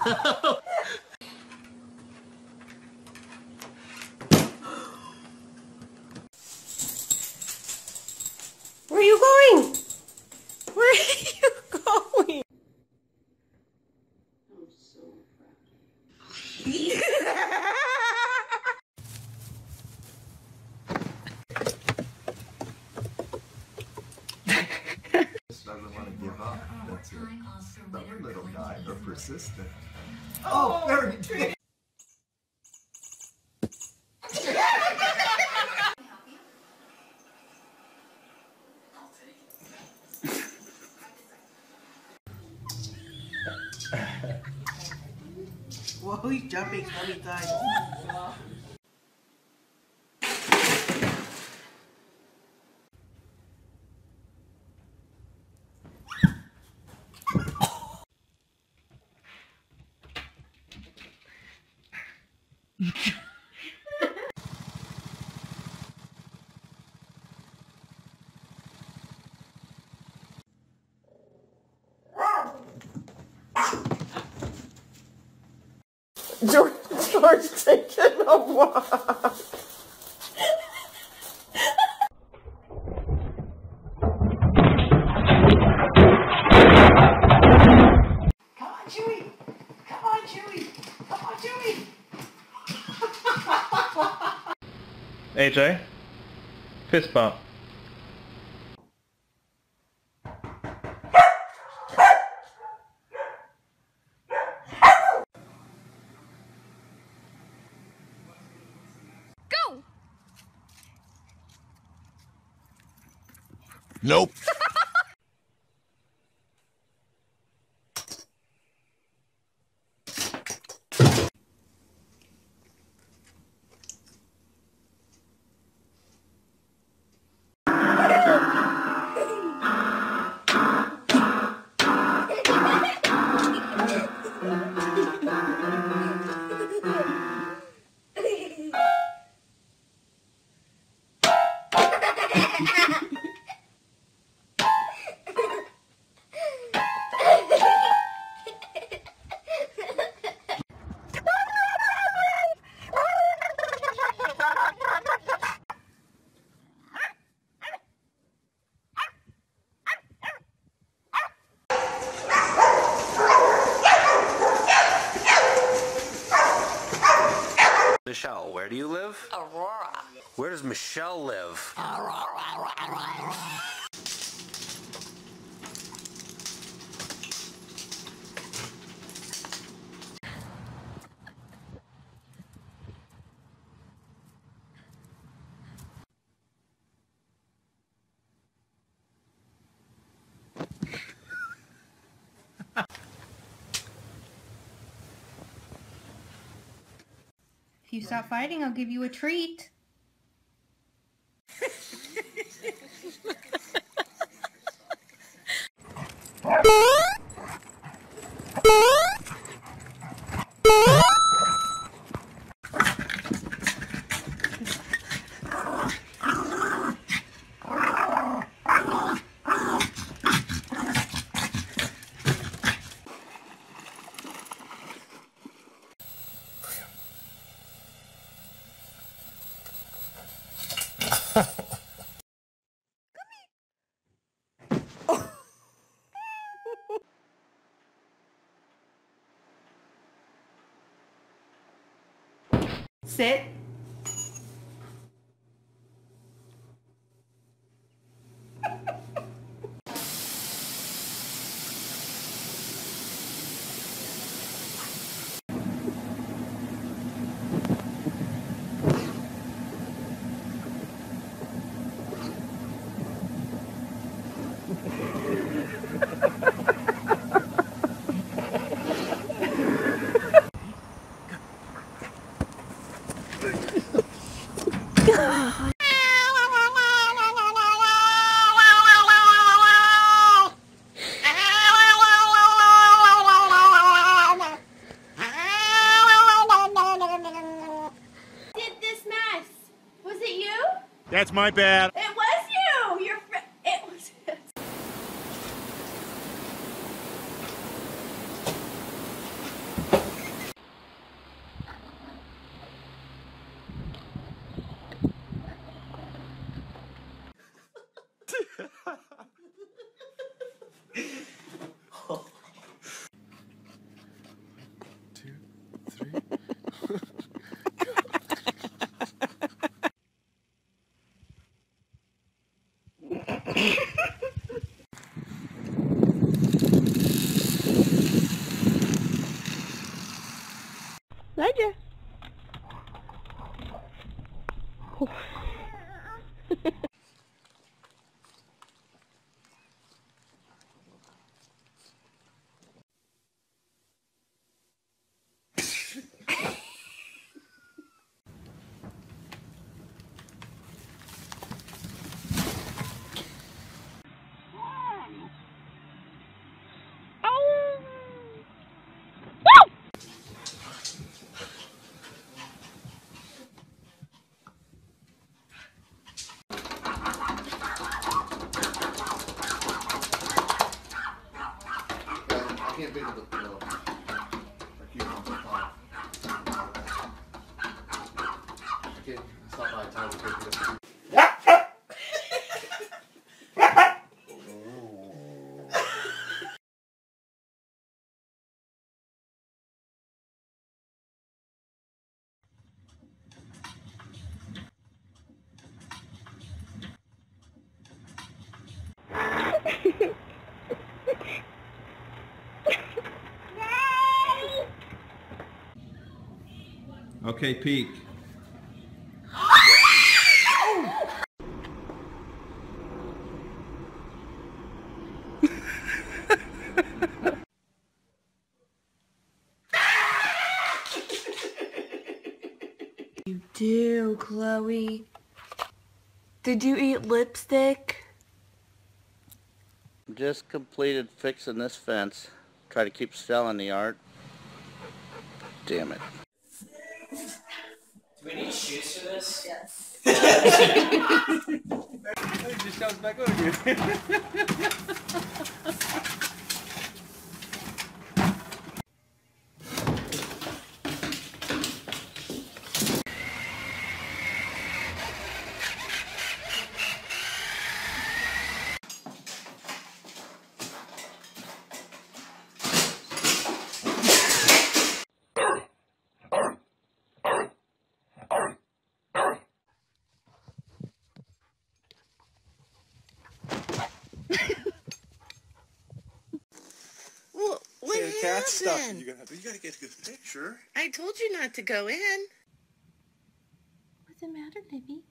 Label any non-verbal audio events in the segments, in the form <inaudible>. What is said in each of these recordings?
Where are you going? Where are you going? Just <laughs> persistent. Oh, there he is. Whoa, he's jumping so many times. George, George taking a walk. Come on, Chewie! Nope. Michelle, where do you live? Aurora. Where does Michelle live? If you stop fighting, I'll give you a treat. <laughs> Sit. Did this mess? Was it you? That's my bad. I can't stop by time to it up. Okay, peek. Do, Chloe. Did you eat lipstick? Just completed fixing this fence. Try to keep selling the art. Damn it. Do we need shoes for this? Yes. <laughs> just jumps back over Well, <laughs> what Say the cat's stuck. happened? You gotta, you gotta get a good picture. I told you not to go in. What's the matter, baby?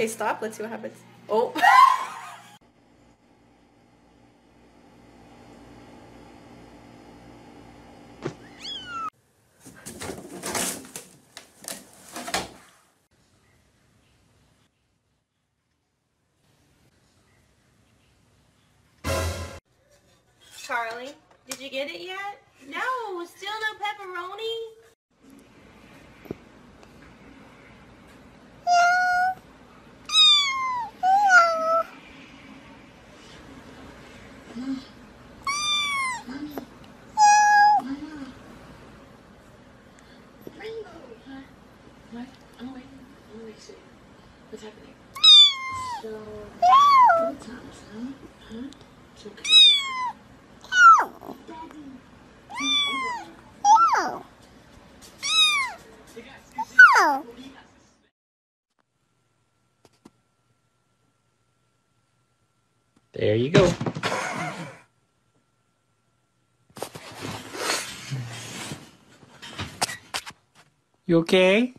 Okay, stop. Let's see what happens. Oh. <laughs> Did you get it yet? No, still no pepperoni. What's happening? So, good times, huh? Huh? It's okay. There you go. You okay?